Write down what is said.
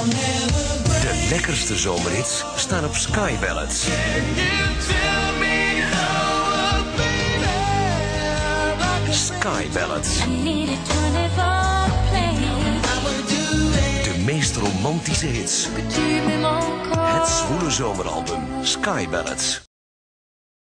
De lekkerste zomerhits staan op Sky Ballads. Sky Ballads. De meest romantische hits. Het zwoele zomeralbum Sky Ballads.